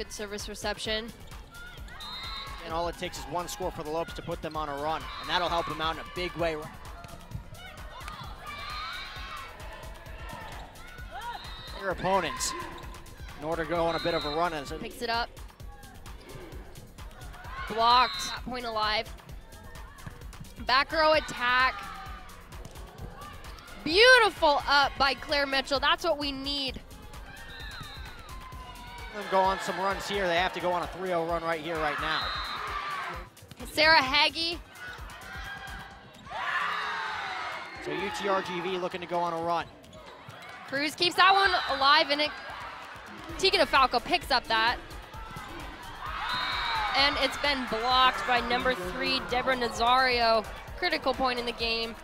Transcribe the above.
Good service reception. And all it takes is one score for the Lopes to put them on a run, and that'll help them out in a big way. Their opponents, in order to go on a bit of a run, as it Picks it up. Blocked. That point alive. Back row attack. Beautiful up by Claire Mitchell. That's what we need. Them go on some runs here. They have to go on a 3-0 run right here, right now. Sarah Haggy. So UTRGV looking to go on a run. Cruz keeps that one alive and it Tegan Falco picks up that. And it's been blocked by number three, Debora Nazario. Critical point in the game.